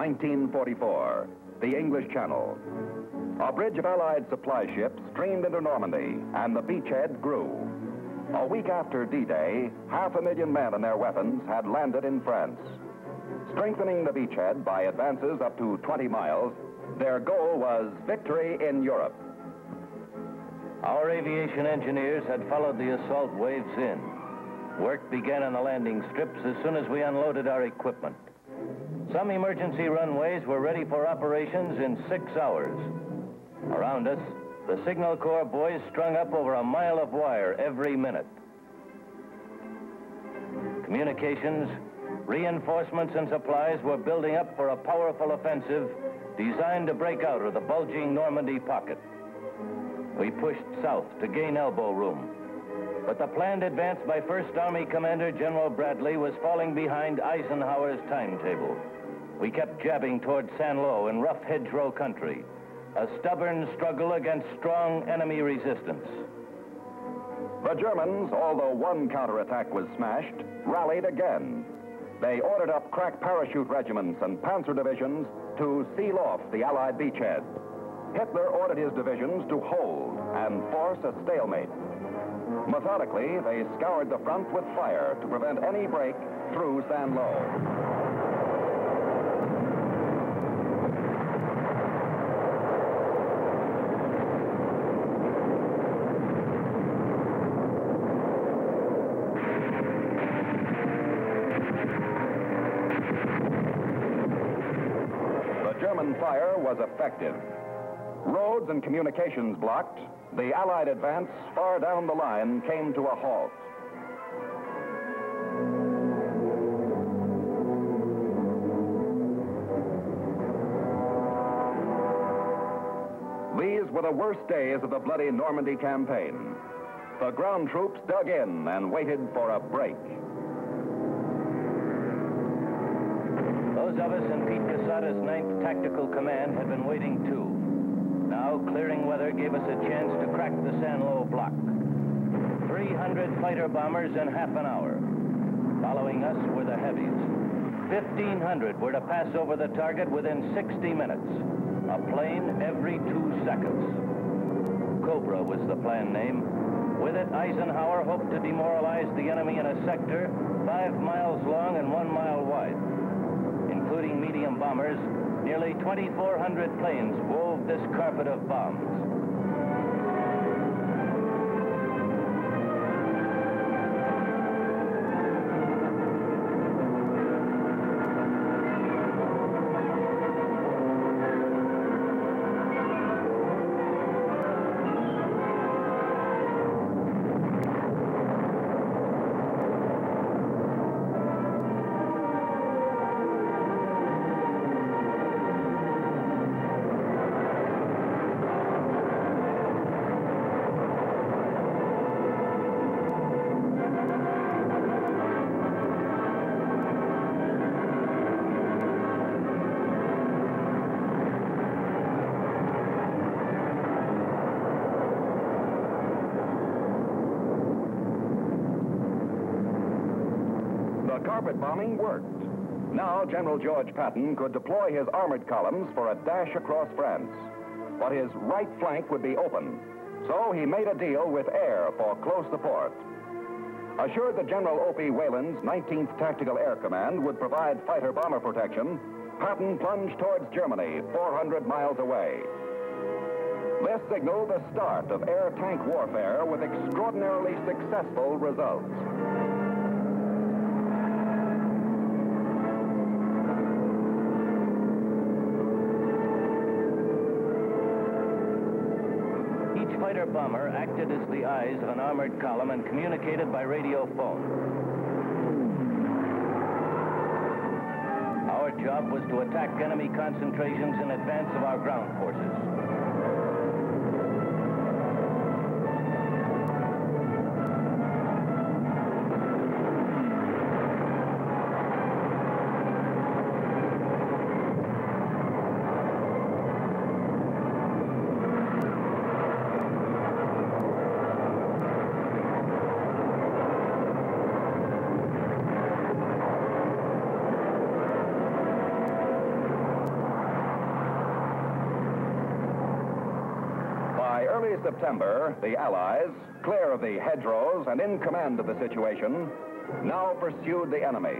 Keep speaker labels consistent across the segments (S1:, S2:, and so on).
S1: 1944, the English Channel. A bridge of Allied supply ships streamed into Normandy, and the beachhead grew. A week after D-Day, half a million men and their weapons had landed in France. Strengthening the beachhead by advances up to 20 miles, their goal was victory in Europe.
S2: Our aviation engineers had followed the assault waves in. Work began on the landing strips as soon as we unloaded our equipment. Some emergency runways were ready for operations in six hours. Around us, the Signal Corps boys strung up over a mile of wire every minute. Communications, reinforcements, and supplies were building up for a powerful offensive designed to break out of the bulging Normandy pocket. We pushed south to gain elbow room. But the planned advance by First Army Commander General Bradley was falling behind Eisenhower's timetable. We kept jabbing toward Saint-Lô in rough hedgerow country, a stubborn struggle against strong enemy resistance.
S1: The Germans, although one counterattack was smashed, rallied again. They ordered up crack parachute regiments and panzer divisions to seal off the Allied beachhead. Hitler ordered his divisions to hold and force a stalemate. Methodically, they scoured the front with fire to prevent any break through Saint-Lô. German fire was effective. Roads and communications blocked, the Allied advance far down the line came to a halt. These were the worst days of the bloody Normandy campaign. The ground troops dug in and waited for a break.
S2: Those of us in Pete Quesada's 9th Tactical Command had been waiting too. Now, clearing weather gave us a chance to crack the Saint-Lô block. 300 fighter bombers in half an hour. Following us were the heavies. 1,500 were to pass over the target within 60 minutes. A plane every two seconds. Cobra was the plan name. With it, Eisenhower hoped to demoralize the enemy in a sector five miles long and one mile wide. Medium bombers, Nearly 2,400 planes wove this carpet of bombs.
S1: Bombing worked. Now General George Patton could deploy his armored columns for a dash across France. But his right flank would be open. So he made a deal with air for close support. Assured that General O.P. Weyland's 19th Tactical Air Command would provide fighter bomber protection, Patton plunged towards Germany, 400 miles away. This signaled the start of air tank warfare with extraordinarily successful results.
S2: Fighter bomber acted as the eyes of an armored column and communicated by radio phone. Our job was to attack enemy concentrations in advance of our ground forces.
S1: September, the Allies, clear of the hedgerows and in command of the situation, now pursued the enemy.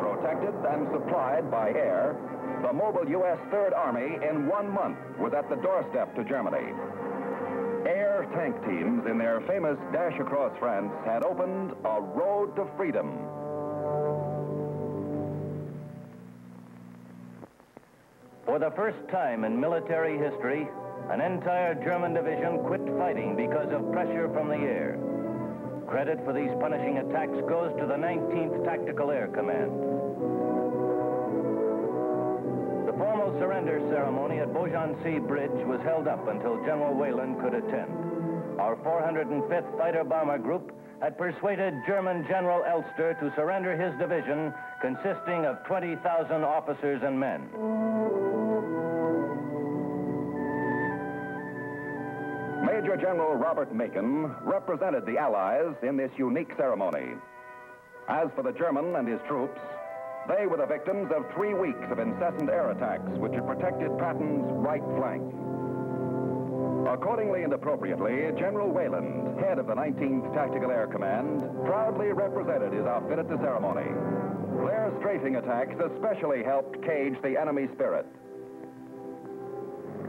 S1: Protected and supplied by air, the mobile U.S. Third Army in one month was at the doorstep to Germany. Air tank teams in their famous dash across France had opened a road to freedom.
S2: For the first time in military history, an entire German division quit fighting because of pressure from the air. Credit for these punishing attacks goes to the 19th Tactical Air Command. The formal surrender ceremony at Beaugency Bridge was held up until General Weyland could attend. Our 405th Fighter Bomber Group had persuaded German General Elster to surrender his division, consisting of 20,000 officers and men.
S1: Major General Robert Macon represented the Allies in this unique ceremony. As for the German and his troops, they were the victims of three weeks of incessant air attacks which had protected Patton's right flank. Accordingly and appropriately, General Weyland, head of the 19th Tactical Air Command, proudly represented his outfit at the ceremony. Their strafing attacks especially helped cage the enemy spirit.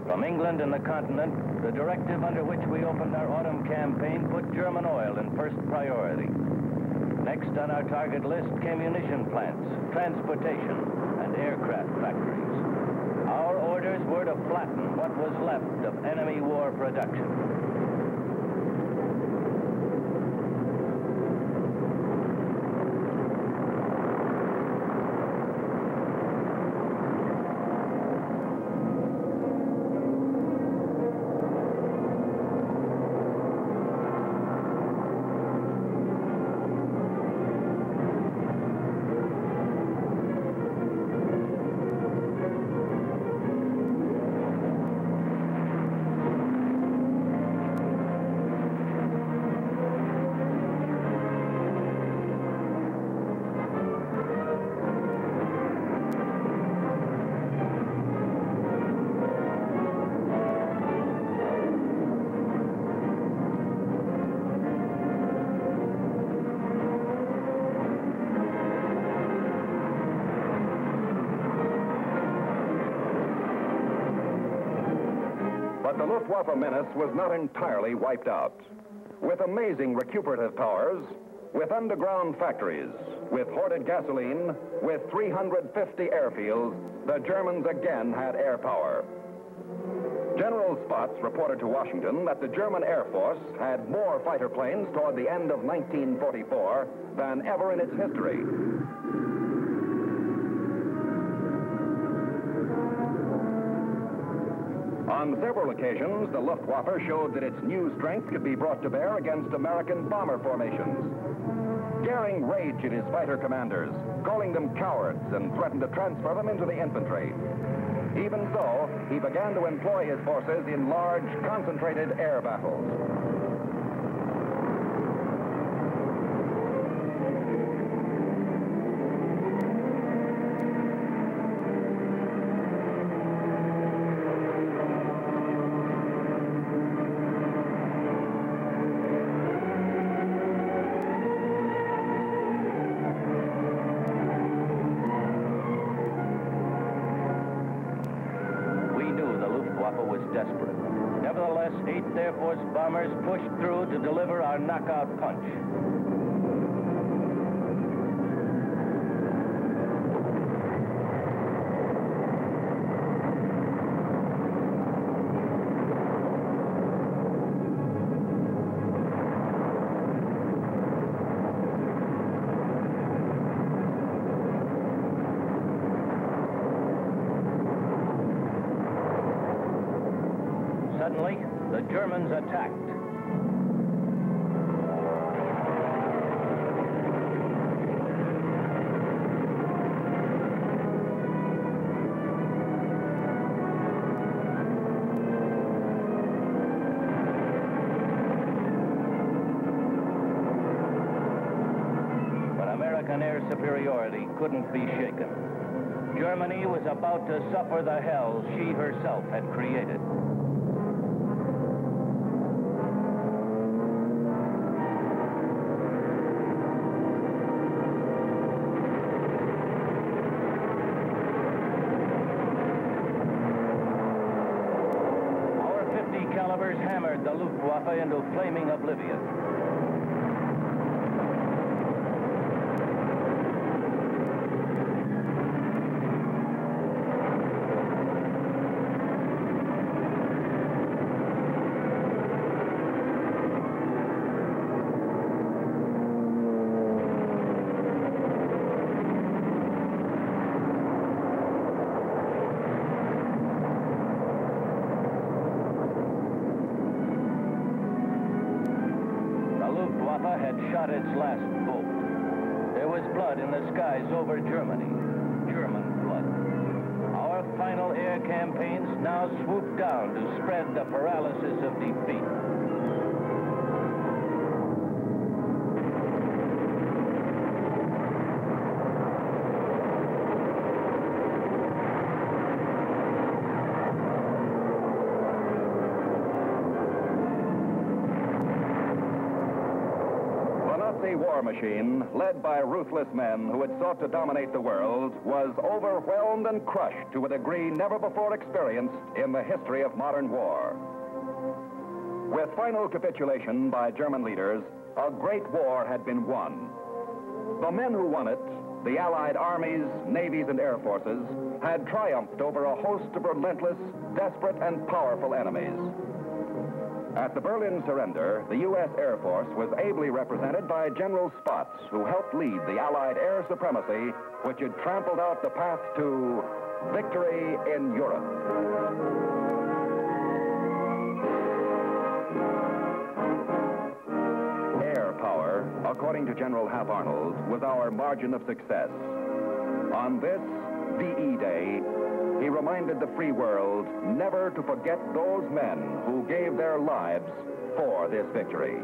S2: From England and the continent, the directive under which we opened our autumn campaign put German oil in first priority. Next on our target list came munition plants, transportation, and aircraft factories. Our orders were to flatten what was left of enemy war production.
S1: The Luftwaffe menace was not entirely wiped out. With amazing recuperative powers, with underground factories, with hoarded gasoline, with 350 airfields, the Germans again had air power. General Spaatz reported to Washington that the German Air Force had more fighter planes toward the end of 1944 than ever in its history. On several occasions, the Luftwaffe showed that its new strength could be brought to bear against American bomber formations. Goering rage at his fighter commanders, calling them cowards and threatened to transfer them into the infantry. Even so, he began to employ his forces in large, concentrated air battles.
S2: Desperate. Nevertheless, eight Air Force bombers pushed through to deliver our knockout punch. Germans attacked. American air superiority couldn't be shaken. Germany was about to suffer the hell she herself had created. Hammered the Luftwaffe into flaming oblivion. The Luftwaffe had shot its last bolt. There was blood in the skies over Germany. German blood. Our final air campaigns now swoop down to spread the paralysis of defeat.
S1: The Nazi machine, led by ruthless men who had sought to dominate the world, was overwhelmed and crushed to a degree never before experienced in the history of modern war. With final capitulation by German leaders, a great war had been won. The men who won it, the Allied armies, navies, and air forces, had triumphed over a host of relentless, desperate, and powerful enemies. At the Berlin surrender, the U.S. Air Force was ably represented by General Spaatz, who helped lead the Allied air supremacy, which had trampled out the path to victory in Europe. Air power, according to General Hap Arnold, was our margin of success. On this VE Day, he reminded the free world never to forget those men who gave their lives for this victory.